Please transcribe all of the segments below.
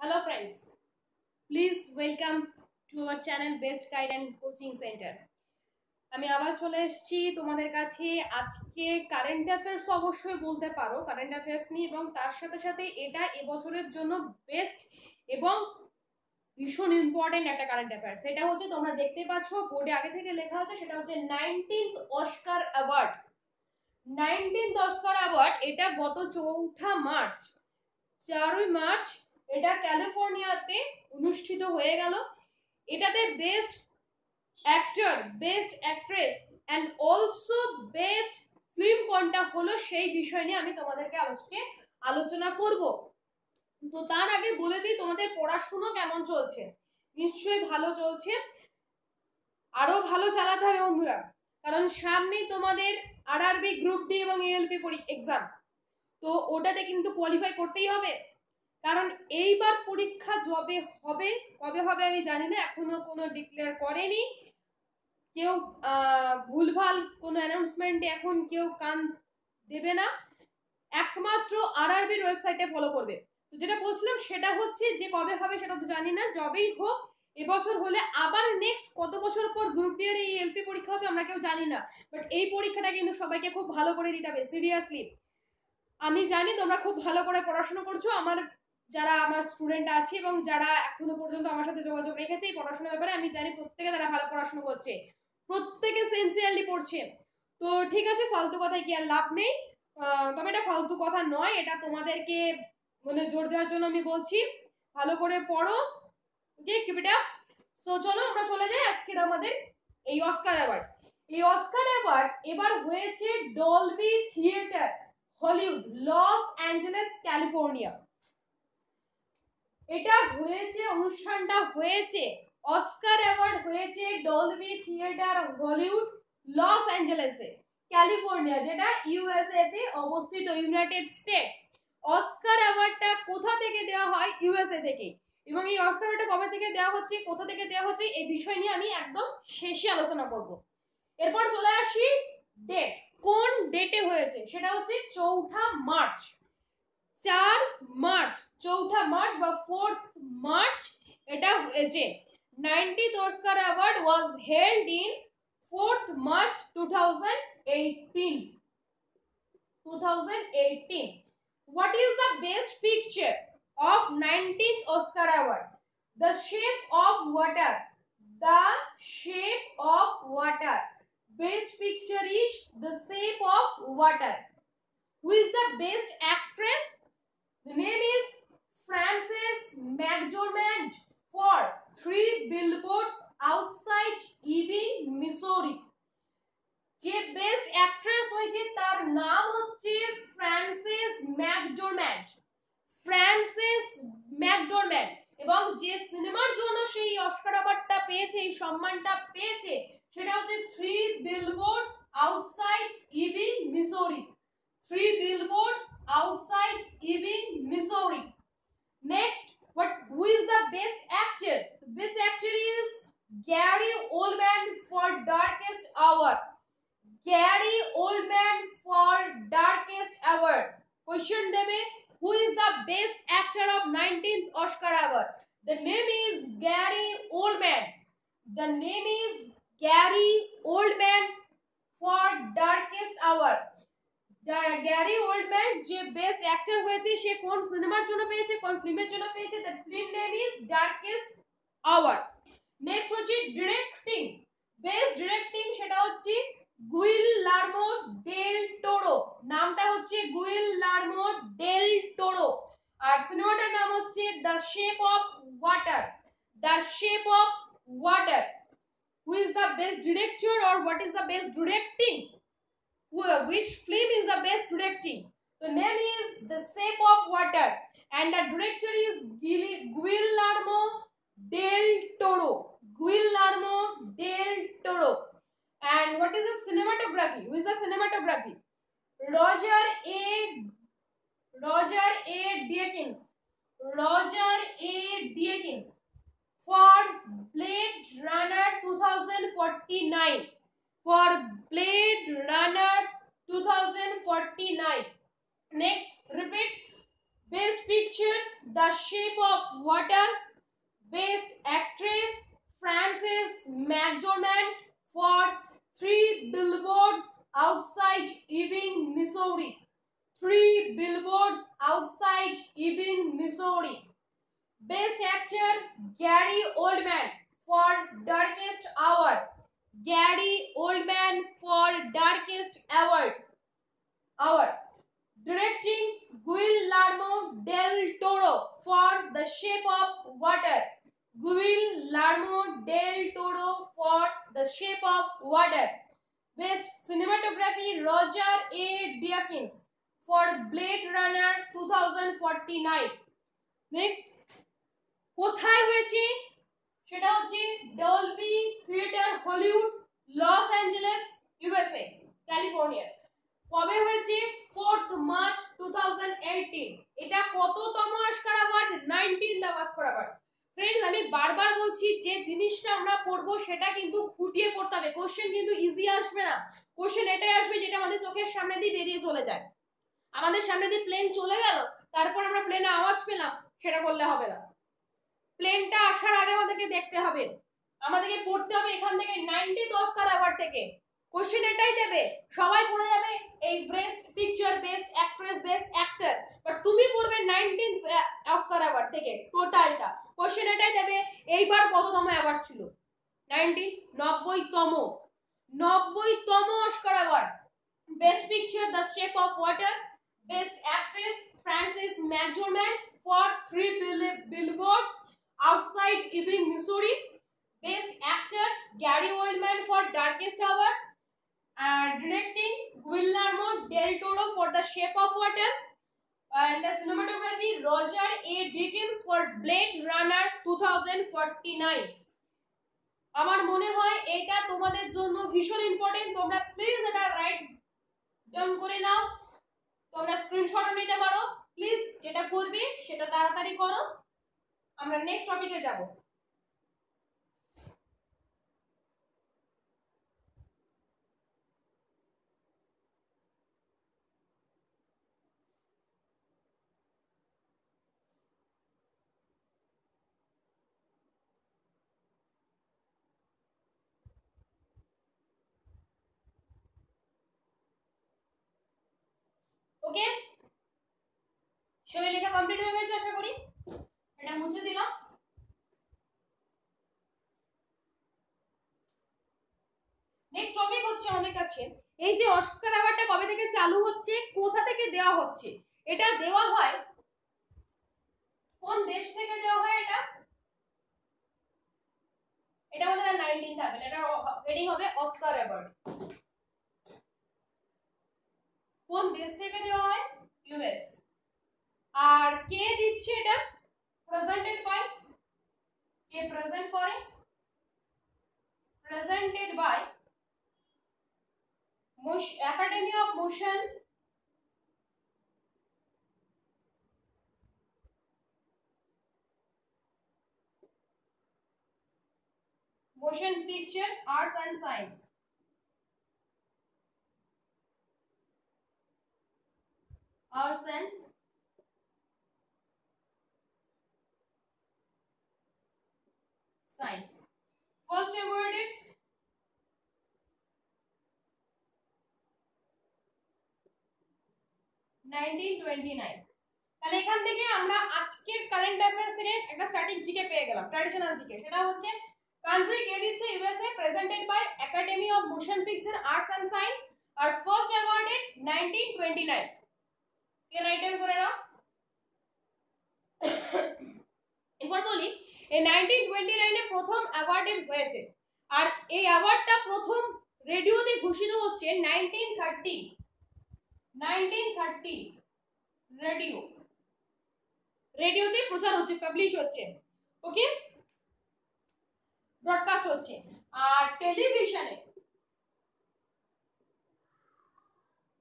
Hello friends, please welcome to our channel Best Guide and Coaching Center. আমি আবার চলে এসেছি তোমাদের কাছে। আজকে কারেন্ট অ্যাফেয়ার্স অবশ্যই বলতে পারো কারেন্ট অ্যাফেয়ার্স নিয়ে এবং তার সাথে সাথে এটা এবছরের জন্য বেস্ট এবং ভীষণ ইম্পর্টেন্ট একটা কারেন্ট অ্যাফেয়ার্স সেটা হচ্ছে তোমরা দেখতে পাচ্ছ বোর্ডে আগে থেকে লেখা হচ্ছে সেটা হচ্ছে nineteenth Oscar award nineteenth Oscar award এটা গত চৌঠা মার্চ চারই মার্চ এটা ক্যালিফোর্নিয়াতে অনুষ্ঠিত হয়ে গেল। এটাতে best actor best actress and also best film কোনটা হলো সেই বিষয় নিয়ে আমি তোমাদেরকে আজকে আলোচনা করব। তো তার আগে বলে দিই, তোমাদের পড়াশুনো কেমন চলছে? নিশ্চয়ই ভালো চলছে। আরও ভালো চালাতে হবে বন্ধুরা, কারণ সামনেই তোমাদের আরআরবি গ্রুপ ডি এবং এএলপি এক্সাম তো ওটাতে কিন্তু কোয়ালিফাই করতেই হবে। কারণ এইবার পরীক্ষা যবে হবে, কবে হবে আমি জানি না, এখনও কোনো ডিক্লেয়ার করেনি। কেউ ভুলভাল কোনো অ্যানাউন্সমেন্টে এখন কেউ কান দেবে না। একমাত্র আরআরবির ওয়েবসাইটে ফলো করবে। তো যেটা বলছিলাম, সেটা হচ্ছে যে কবে হবে সেটা তো জানি না, যবেই হোক, এবছর হলে আবার নেক্সট কত বছর পর গ্রুপ ডি এর এই এলপি পরীক্ষা হবে আমরা কেউ জানি না। বাট এই পরীক্ষাটা কিন্তু সবাইকে খুব ভালো করে দিতে হবে সিরিয়াসলি আমি জানি তোমরা খুব ভালো করে পড়াশোনা করছ, আমার যারা আমার স্টুডেন্ট আছে এবং যারা এখনও পর্যন্ত আমার সাথে যোগাযোগ রেখেছে এই পড়াশোনার ব্যাপারে, আমি জানি প্রত্যেকে তারা ভালো পড়াশোনা করছে। প্রত্যেকে সেন্সিয়ারলি পড়ছে। তো ঠিক আছে, ফালতু কথায় কি আর লাভ নেই? তবে এটা ফালতু কথা নয়, এটা তোমাদেরকে মানে জোর দেওয়ার জন্য আমি বলছি। ভালো করে পড়ো। ওকে কিপ ইট সো চলো আমরা চলে যাই আজকের আমাদের এই অস্কার অ্যাওয়ার্ড এই অস্কার অ্যাওয়ার্ড এবার হয়েছে Dolby theatre Hollywood Los Angeles California এটা হয়েছে, অনুষ্ঠানটা হয়েছে, অস্কার অ্যাওয়ার্ড হয়েছে ডলবি থিয়েটার হলিউড, লস অ্যাঞ্জেলেসে, ক্যালিফোর্নিয়া, যেটা ইউএসএ তে অবস্থিত, ইউনাইটেড স্টেটস। অস্কার অ্যাওয়ার্ডটা কোথা থেকে দেওয়া হয়? ইউএসএ থেকে। এবং এই অস্কার অ্যাওয়ার্ডটা কবে থেকে দেওয়া হচ্ছে? কোথা থেকে দেওয়া হচ্ছে? এই বিষয় নিয়ে আমি একদম শেষে আলোচনা করব। এরপর চলে আসি ডেট কোন ডেটে হয়েছে? সেটা হচ্ছে চৌঠা মার্চ। চার মার্চ চৌঠা মার্চ বা ফোর্থ মার্চ এটা হয়েছে ninetieth Oscar award was held in fourth March two thousand eighteen two thousand eighteen What is the best picture of 19th Oscar Award? The Shape of Water. The Shape of Water. Best picture is The Shape of Water. Who is the best actress? The name is Frances McDormand for Three Billboards Outside Ebbing, Missouri. যে best actress হয়েছে তার নাম হচ্ছে Francis McDormand Francis McDormand এবং যে সিনেমার জন্য সেই অস্কার অ্যাওয়ার্ডটা পেয়েছে এই সম্মানটা পেয়েছে সেটা হচ্ছে three billboards outside Ebbing Missouri three billboards outside Ebbing, Missouri. Next, what who is the best actor? Best actor is Gary Oldman for Darkest Hour. Gary Oldman for Darkest Hour. Question debe who is the best actor of 19th Oscar Award? The name is Gary Oldman. The name is Gary Oldman for Darkest Hour. Gary Oldman যে best actor হয়েছে, সে কোন সিনেমার জন্য পেয়েছে, কোন ফিল্মের জন্য পেয়েছে the film name is darkest hour next হচ্ছে ডিরেক্টিং বেস্ট ডিরেক্টিং সেটা হচ্ছে গুইল লার্মো ডেল টোরো নামটা হচ্ছে গুইল লার্মো ডেল টোরো আর সিনেমাটার নাম হচ্ছে the shape of water the shape of water who is the best director or what is the best directing which film is the best directing the name is the shape of water and the director is Guillermo del Toro Guillermo del Toro And what is the cinematography? Who is the cinematography? Roger A. Roger A. Deakins. Roger A. Deakins for Blade Runner 2049. For Blade Runner 2049. Next, repeat. Best Picture, The Shape of Water. Best Actress, Frances McDormand for Three Billboards Outside Ebbing, Missouri. Three Billboards Outside Ebbing, Missouri. Best Actor, Gary Oldman for Darkest Hour. Gary Hour. Directing Guillermo del Toro for The Shape of Water. Guillermo del Toro for The Shape of Water. Best Cinematography Roger A. Deakins for Blade Runner 2049. Next. কোথায় হয়েছে সেটা হচ্ছে Dolby Theatre Hollywood Los Angeles USA California কবে হয়েছে? Fourth March two এটা কততম Oscar award nineteen Oscar award friends আমি বারবার বলছি, যে জিনিসটা আমরা পড়ব, সেটা কিন্তু খুঁটিয়ে পড়তে হবে। কোশ্চেন কিন্তু ইজি আসবে না। কোশ্চেন এটাই আসবে যেটা আমাদের চোখের সামনে দিয়ে বেরিয়ে চলে যায়। আমাদের সামনে দিয়ে প্লেন চলে গেল, তারপর আমরা প্লেনে আওয়াজ পেলাম, সেটা করলে হবে না। প্লেনটা আসার আগে আমাদেরকে দেখতে হবে। আমাদেরকে পড়তে হবে এখান থেকে নাইনটি অস্কার অ্যাওয়ার্ড থেকে। কোশ্চেন এটাই দেবে। সবাই পড়ে যাবে এই best picture best actress best actor but তুমি পড়বে নাইনটিন অস্কার অ্যাওয়ার্ড থেকে টোটালটা কোশ্চেন এটাই দেবে এইবার কততম অ্যাওয়ার্ড ছিল? নাইনটিন নব্বইতম। নব্বইতম Oscar award best picture the shape of water best actress Frances McDormand for three billboards outside Ebbing, Missouri. Best actor Gary Oldman for darkest Hour. And directing Guillermo del Toro for The Shape of Water. And the cinematography Roger A. Dickens for Blade Runner 2049. আমার মনে হয় এটা তোমাদের জন্য ভীষণ important তোমরা please এটা write down করে নাও তোমরা স্ক্রিনশটও নিতে পারো প্লিজ যেটা করবে সেটা তাড়াতাড়ি করো আমরা নেক্সট টপিকে যাব ওকে? সবাই লেখা কমপ্লিট হয়ে গেছে আশা করি। এটা মুছে দিলাম। নেক্সট টপিক হচ্ছে আমাদের কাছে। এই যে অস্কার অ্যাওয়ার্ডটা কবে থেকে চালু হচ্ছে, কোথা থেকে দেওয়া হচ্ছে? এটা দেওয়া হয় কোন দেশ থেকে দেওয়া হয় এটা? এটা আমাদের নাইনটিন থাকবে এটা হেডিং হবে অস্কার অ্যাওয়ার্ড কোন দেশ থেকে দেওয়া হয়? ইউএস আর কে দিচ্ছে এটা? প্রেজেন্টেড বাই কে প্রেজেন্ট করে? Presented by Academy of Motion. Motion Picture, Arts and Science. Arts and Science First awarded তাহলে এখান থেকে আমরা আজকের কারেন্ট অ্যাফেয়ার্স এর একটা স্ট্যাটিক জিকে পেয়ে গেলাম ট্র্যাডিশনাল জিকে। সেটা হচ্ছে কান্ট্রি কে দিচ্ছে USA presented by academy of motion picture arts and science R first awarded 1929 কে রাইট করে নাও এরপর বলি, এই 1929 এ প্রথম অ্যাওয়ার্ডেড হয়েছে। আর এই অ্যাওয়ার্ডটা প্রথম রেডিওতে ঘোষিত হচ্ছে 1930 1930 রেডিও রেডিওতে প্রচার হচ্ছে পাবলিশ হচ্ছে। ওকে ব্রডকাস্ট হচ্ছে। আর টেলিভিশনে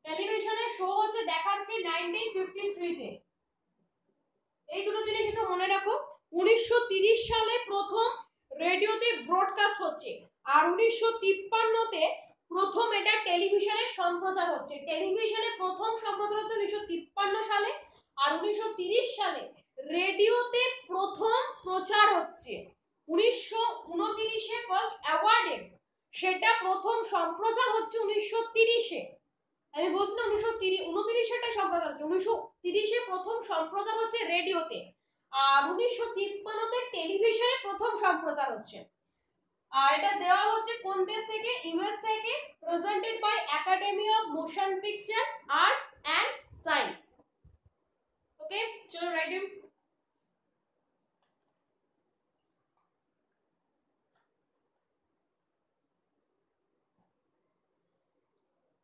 টেলিভিশনে শো হচ্ছে দেখাচ্ছে 1953 তে। এই দুটো জিনিস একটু মনে রাখো 1930 সালে প্রথম রেডিওতে ব্রডকাস্ট হচ্ছে, আর 1953 তে প্রথম এটা টেলিভিশনে সম্প্রচার হচ্ছে। টেলিভিশনে প্রথম সম্প্রচার হচ্ছে উনিশশো তিপ্পান্ন সালে, আর উনিশশো সালে রেডিওতে প্রথম প্রচার হচ্ছে। উনিশশো উনতিরিশে ফার্স্ট অ্যাওয়ার্ডের সেটা প্রথম সম্প্রচার হচ্ছে উনিশশো তিরিশে। আমি বলছি না উনিশশো তিরিশ উনতিরিশেটা সম্প্রচার হচ্ছে। উনিশশো তিরিশে প্রথম সম্প্রচার হচ্ছে রেডিওতে। আর উনিশশো তিপ্পান্নতে টেলিভিশনে প্রথম সম্প্রচার হচ্ছে। আর এটা দেওয়া হচ্ছে কোন দেশ থেকে? ইউএস থেকে। Presented by academy of motion picture arts and science okay চলো রাইট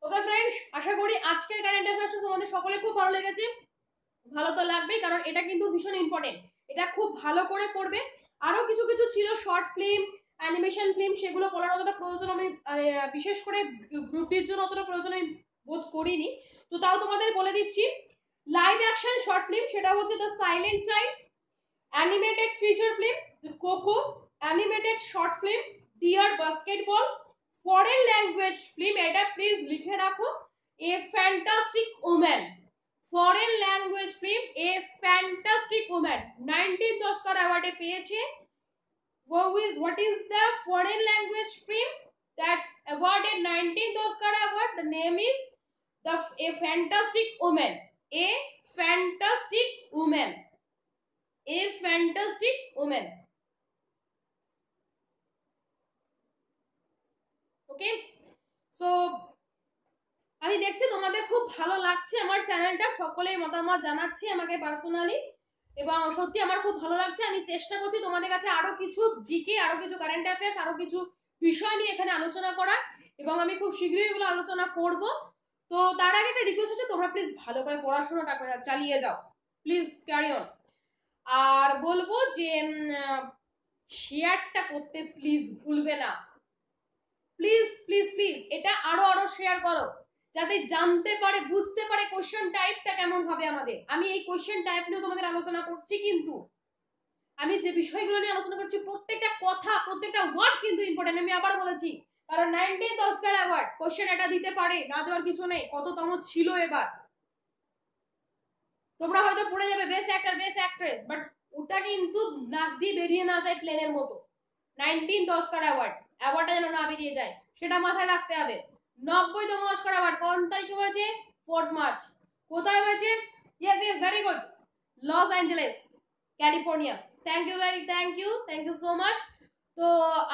ওকে ফ্রেন্ডস আশা করি আজকের কারেন্ট অ্যাফেয়ার্সটা তোমাদের সকলে খুব ভালো লেগেছে। ভালো তো লাগবেই, কারণ এটা কিন্তু ভীষণ ইম্পর্টেন্ট এটা খুব ভালো করে করবে। আরও কিছু কিছু ছিল শর্ট ফিল্ম অ্যানিমেশন ফিল্ম সেগুলো বলার অতটা প্রয়োজন আমি বিশেষ করে গ্রুপ ডির জন্য অতটা প্রয়োজন আমি বোধ করিনি। তো তাও তোমাদের বলে দিচ্ছি লাইভ অ্যাকশন শর্ট ফিল্ম সেটা হচ্ছে the silent side animated feature film Coco animated short film dear basketball foreign language film এটা প্লিজ লিখে রাখো a fantastic woman foreign language film a fantastic woman nineteenth Oscar অ্যাওয়ার্ডে পেয়েছে what is the foreign language film that's awarded 19th Oscar award? The name is the A Fantastic Woman. A Fantastic Woman. A Fantastic Woman. Okay so আমি দেখছি তোমাদের খুব ভালো লাগছে আমার চ্যানেলটা সকলেই মতামত জানাচ্ছি আমাকে পার্সোনালি এবং সত্যি আমার খুব ভালো লাগছে। আমি চেষ্টা করছি তোমাদের কাছে আরও কিছু জিকে, আরও কিছু কারেন্ট অ্যাফেয়ার্স আরও কিছু বিষয় নিয়ে এখানে আলোচনা করার এবং আমি খুব শীঘ্রই এগুলো আলোচনা করব। তো তার আগে একটা রিকোয়েস্ট আছে, তোমরা প্লিজ ভালো করে পড়াশোনাটা চালিয়ে যাও। প্লিজ ক্যারি অন আর বলব যে শেয়ারটা করতে প্লিজ ভুলবে না। প্লিজ প্লিজ প্লিজ এটা আরও আরও শেয়ার করো। যাতে জানতে পারে, বুঝতে পারে কোশ্চেন টাইপটা কেমন হবে আমাদের। আমি এই কোশ্চেন টাইপ নিয়ে তোমাদের আলোচনা করছি কিন্তু। আমি যে বিষয়গুলো নিয়ে আলোচনা করছি, প্রত্যেকটা কথা, প্রত্যেকটা ওয়ার্ড কিন্তু ইম্পর্টেন্ট আমি আবার বলেছি, কারণ নাইনটিন্থ অস্কার অ্যাওয়ার্ড কোশ্চেন এটা দিতে পারে, না দেওয়ার কিছু নেই, কততম ছিল এবার? তোমরা হয়তো পড়ে যাবে best actor best actress but ওটা কিন্তু নাক দিয়ে বেরিয়ে না যায় প্লেনের মতো। নাইনটিন্থ অস্কার অ্যাওয়ার্ড অ্যাওয়ার্ডটা যেন না বেরিয়ে যায়, সেটা মাথায় রাখতে হবে। নব্বইতম অস্কার অ্যাওয়ার্ড কোন তারিখে হয়েছে? ফোর্থ মার্চ কোথায় হয়েছে? Yes yes very good Los Angeles California thank you very thank you thank you so much তো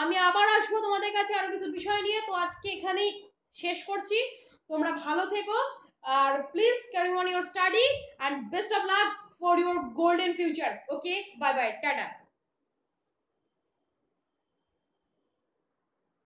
আমি আবার আসব তোমাদের কাছে আরও কিছু বিষয় নিয়ে। তো আজকে এখানেই শেষ করছি। তোমরা ভালো থেকো। আর please carry on your study and best of luck for your golden future okay bye bye tata.